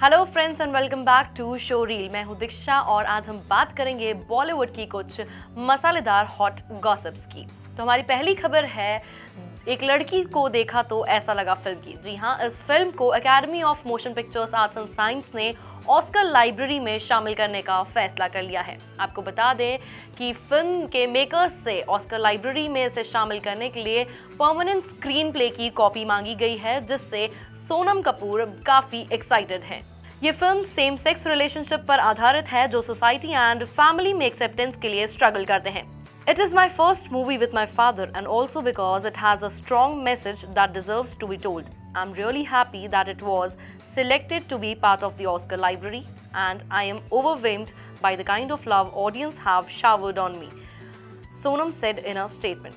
Hello friends and welcome back to show reel मैं हूँ दीक्षा और आज हम बात करेंगे बॉलीवुड की कुछ मसालेदार हॉट गॉसिप्स की। तो हमारी पहली खबर है, एक लड़की को देखा तो ऐसा लगा फ़िल्म की जी हाँ इस फ़िल्म को Academy of Motion Pictures Arts and Science ने ऑस्कर लाइब्रेरी में शामिल करने का फैसला कर लिया है। आपको बता दें कि फ़िल्म के मेकर्स से ऑस्कर लाइब्रेरी में इसे शामिल करने के लिए परमानेंट स्क्रीन प्ले की कॉपी मांगी गई है, जिससे सोनम कपूर काफ़ी एक्साइटेड हैं ये फ़िल्म सेम सेक्स रिलेशनशिप पर आधारित है जो सोसाइटी एंड फैमिली में एक्सेप्टेंस के लिए स्ट्रगल करते हैं it is my first movie with my father and also because it has a strong message that deserves to be told I am really happy that it was selected to be part of the Oscar library and I am overwhelmed by the kind of love audience have showered on me. Sonam said in a statement.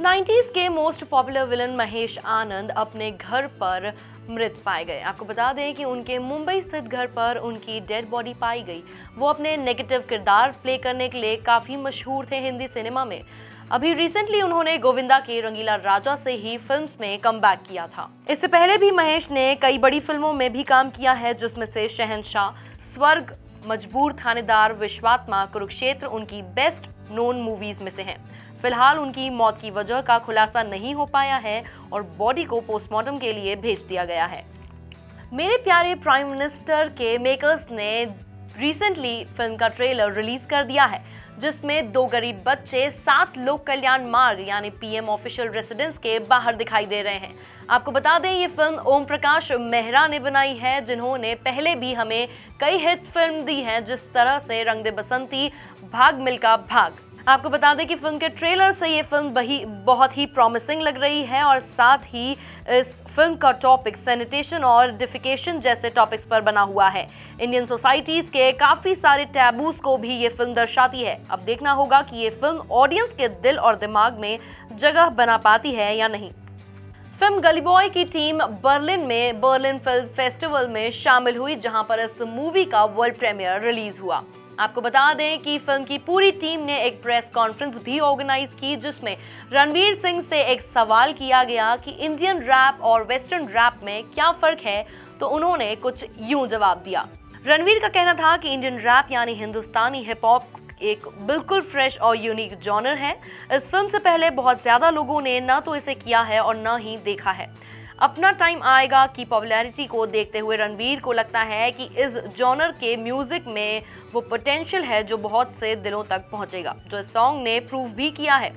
90s के most popular villain Mahesh Anand अपने घर पर मृत पाए गए। आपको बता दें कि उनके मुंबई स्थित घर पर उनकी डेड बॉडी पाई गई। वो अपने नेगेटिव किरदार प्ले करने के लिए काफ़ी मशहूर थे हिंदी सिनेमा में। अभी रिसेंटली उन्होंने गोविंदा के रंगीला राजा से ही फिल्म्स में कम किया था। इससे पहले भी महेश ने कई बड़ी फ़िल्मों में भी काम किया है, जिसमें से शहनशाह स्वर्ग, मजबूर थानेदार विश्वात्मा, कुरुक्षेत्र उनकी बेस्ट नोन मूवीज़ में से हैं। फ़िलहाल उनकी मौत की वजह का खुलासा नहीं हो पाया है और बॉडी को पोस्टमार्टम के लिए भेज दिया गया है। मेरे प्यारे प्राइम मिनिस्टर के मेकर्स ने रिसेंटली फ़िल्म का ट्रेलर रिलीज़ कर दिया है, जिसमें दो गरीब बच्चे सात लोक कल्याण मार्ग, यानी पीएम ऑफिशियल रेसिडेंस के बाहर दिखाई दे रहे हैं। आपको बता दें, ये फ़िल्म ओम प्रकाश मेहरा ने बनाई है, जिन्होंने पहले भी हमें कई हिट फ़िल्म दी हैं, जिस तरह से रंग दे बसंती, भाग मिलका भाग। आपको बता दें कि फ़िल्म के ट्रेलर से ये फ़िल्म बही, बहुत ही प्रॉमिसिंग लग रही है और साथ ही इस फ़िल्म का टॉपिक सैनिटेशन और डिफिकेशन जैसे टॉपिक्स पर बना हुआ है। इंडियन सोसाइटीज के काफ़ी सारे टैबूज को भी ये फ़िल्म दर्शाती है। अब देखना होगा कि ये फ़िल्म ऑडियंस के दिल और दिमाग में जगह बना पाती है या नहीं। फ़िल्म गली बॉय की टीम बर्लिन में बर्लिन फ़िल्म फेस्टिवल में शामिल हुई, जहाँ पर इस मूवी का वर्ल्ड प्रीमियर रिलीज़ हुआ। आपको बता दें कि फ़िल्म की पूरी टीम ने एक प्रेस कॉन्फ्रेंस भी ऑर्गेनाइज की, जिसमें रणवीर सिंह से एक सवाल किया गया कि इंडियन रैप और वेस्टर्न रैप में क्या फ़र्क है तो उन्होंने कुछ यूँ जवाब दिया। रणवीर का कहना था कि इंडियन रैप यानी हिंदुस्तानी हिप हॉप एक बिल्कुल फ्रेश और यूनिक जॉनर है। इस फ़िल्म से पहले बहुत ज़्यादा लोगों ने न तो इसे किया है और न ही देखा है। अपना टाइम आएगा की पॉपुलैरिटी को देखते हुए रणवीर को लगता है कि इस जॉनर के म्यूज़िक में वो पोटेंशियल है जो बहुत से दिलों तक पहुंचेगा, जो इस सॉन्ग ने प्रूव भी किया है।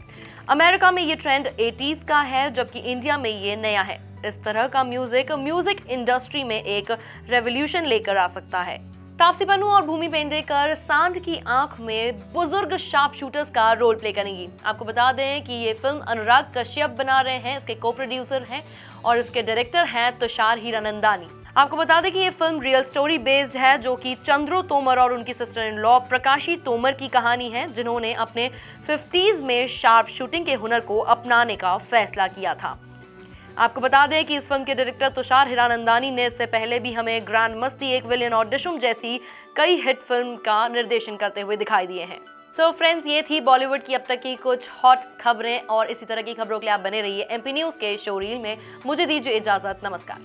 अमेरिका में ये ट्रेंड 80s का है, जबकि इंडिया में ये नया है। इस तरह का म्यूज़िक म्यूज़िक इंडस्ट्री में एक रेवोल्यूशन लेकर आ सकता है। तापसी पन्नू और भूमि पेंडेकर सांड की आँख में बुज़ुर्ग शार्प शूटर्स का रोल प्ले करेंगी। आपको बता दें कि ये फ़िल्म अनुराग कश्यप बना रहे हैं, इसके को प्रोड्यूसर हैं और इसके डायरेक्टर हैं तुषार हीरानंदानी। आपको बता दें कि ये फ़िल्म रियल स्टोरी बेस्ड है, जो कि चंद्रो तोमर और उनकी sister in law Prakashi Tomar की कहानी है, जिन्होंने अपने फिफ्टीज में शार्प शूटिंग के हुनर को अपनाने का फैसला किया था। आपको बता दें कि इस फ़िल्म के डायरेक्टर तुषार हिरानंदानी ने इससे पहले भी हमें ग्रैंड मस्ती, एक विलियन और डिशुम जैसी कई हिट फ़िल्म का निर्देशन करते हुए दिखाई दिए हैं। सो so फ्रेंड्स ये थी बॉलीवुड की अब तक की कुछ हॉट खबरें और इसी तरह की खबरों के लिए आप बने रहिए एमपी न्यूज़ के शो रील में। मुझे दीजिए इजाज़त, नमस्कार।